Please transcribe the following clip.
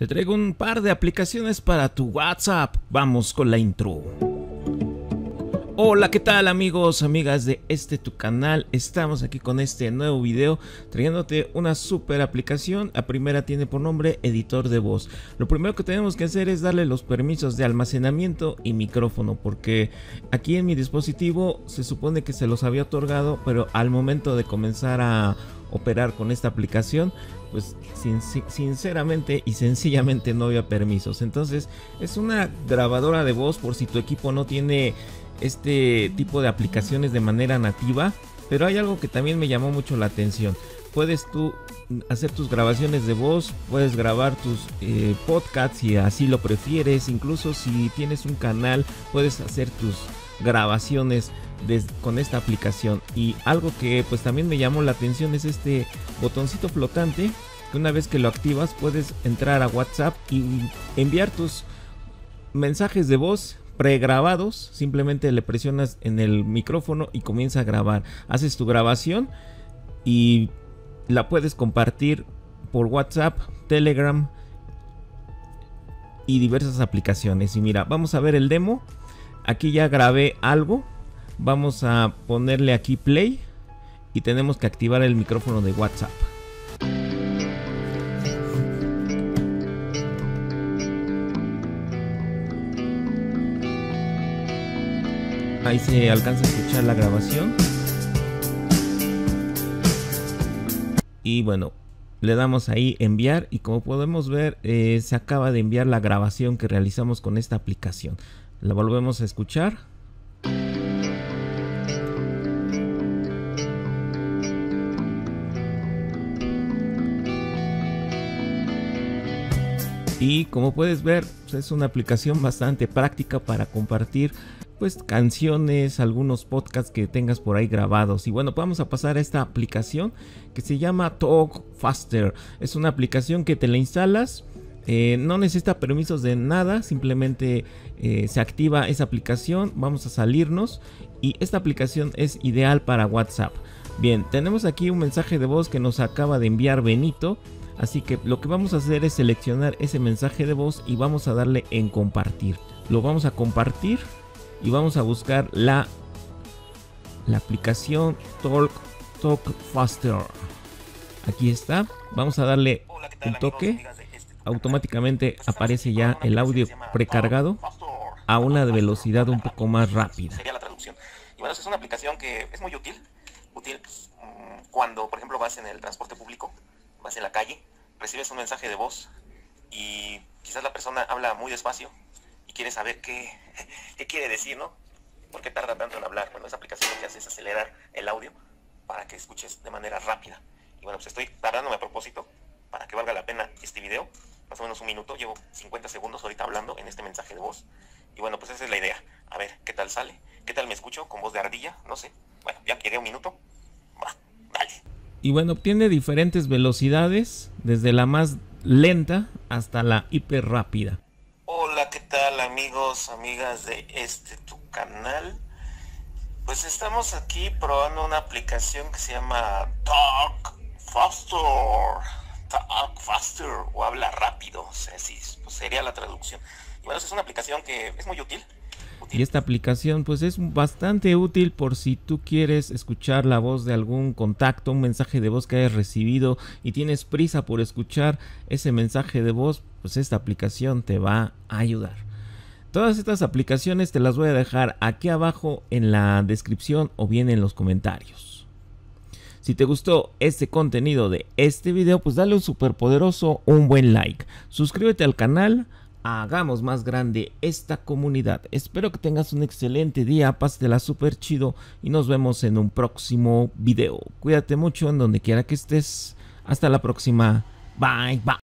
Te traigo un par de aplicaciones para tu WhatsApp. Vamos con la intro. Hola, ¿qué tal amigos, amigas de este tu canal? Estamos aquí con este nuevo video trayéndote una super aplicación. La primera tiene por nombre editor de voz. Lo primero que tenemos que hacer es darle los permisos de almacenamiento y micrófono porque aquí en mi dispositivo se supone que se los había otorgado, pero al momento de comenzar a operar con esta aplicación pues sinceramente y sencillamente no había permisos. Entonces es una grabadora de voz por si tu equipo no tiene este tipo de aplicaciones de manera nativa. Pero hay algo que también me llamó mucho la atención. Puedes tú hacer tus grabaciones de voz, puedes grabar tus eh, podcasts si así lo prefieres. Incluso si tienes un canal, puedes hacer tus grabaciones con esta aplicación. Y algo que pues también me llamó la atención es este botoncito flotante que una vez que lo activas puedes entrar a WhatsApp y enviar tus mensajes de voz pregrabados. Simplemente le presionas en el micrófono y comienza a grabar. Haces tu grabación y la puedes compartir por WhatsApp Telegram y diversas aplicaciones. Y mira vamos a ver el demo. Aquí ya grabé algo Vamos a ponerle aquí play y tenemos que activar el micrófono de WhatsApp. Ahí se alcanza a escuchar la grabación. Y bueno, le damos ahí enviar y como podemos ver eh, se acaba de enviar la grabación que realizamos con esta aplicación. La volvemos a escuchar. Y como puedes ver, pues, es una aplicación bastante práctica para compartir pues canciones, algunos podcasts que tengas por ahí grabados. Y bueno, vamos a pasar a esta aplicación que se llama Talk Faster. Es una aplicación que te la instalas. Eh, no necesita permisos de nada, simplemente eh, se activa esa aplicación, vamos a salirnos y esta aplicación es ideal para WhatsApp. Bien, tenemos aquí un mensaje de voz que nos acaba de enviar Benito Así que lo que vamos a hacer es seleccionar ese mensaje de voz y vamos a darle en compartir. Lo vamos a compartir y vamos a buscar la, la aplicación Talk, Talk Faster. Aquí está. Vamos a darle un toque. Este Automáticamente aparece ya el audio precargado a una velocidad un poco más rápida. Sería la traducción. Y bueno, es una aplicación que es muy útil. Útil mm, cuando, por ejemplo, vas en el transporte público en la calle, recibes un mensaje de voz y quizás la persona habla muy despacio y quiere saber qué, qué quiere decir, ¿no? ¿Por qué tarda tanto en hablar? Bueno, esa aplicación lo que hace es acelerar el audio para que escuches de manera rápida. Y bueno, pues estoy tardándome a propósito para que valga la pena este video. Más o menos un minuto, llevo 50 segundos ahorita hablando en este mensaje de voz. Y bueno, pues esa es la idea. A ver, ¿qué tal sale? ¿Qué tal me escucho? ¿Con voz de ardilla? No sé. Bueno, ya quedé un minuto. Y bueno, obtiene diferentes velocidades, desde la más lenta hasta la hiper rápida. Hola, ¿qué tal amigos, amigas de este tu canal? Pues estamos aquí probando una aplicación que se llama Talk Faster. Talk Faster o habla rápido, o sea, pues sería la traducción. Y bueno, es una aplicación que es muy útil y esta aplicación pues es bastante útil por si tú quieres escuchar la voz de algún contacto, un mensaje de voz que hayas recibido y tienes prisa por escuchar ese mensaje de voz, pues esta aplicación te va a ayudar. Todas estas aplicaciones te las voy a dejar aquí abajo en la descripción o bien en los comentarios. Si te gustó este contenido de este video, pues dale un super poderoso, un buen like. Suscríbete al canal hagamos más grande esta comunidad. Espero que tengas un excelente día, pásatela súper chido y nos vemos en un próximo video. Cuídate mucho en donde quiera que estés. Hasta la próxima. Bye, bye.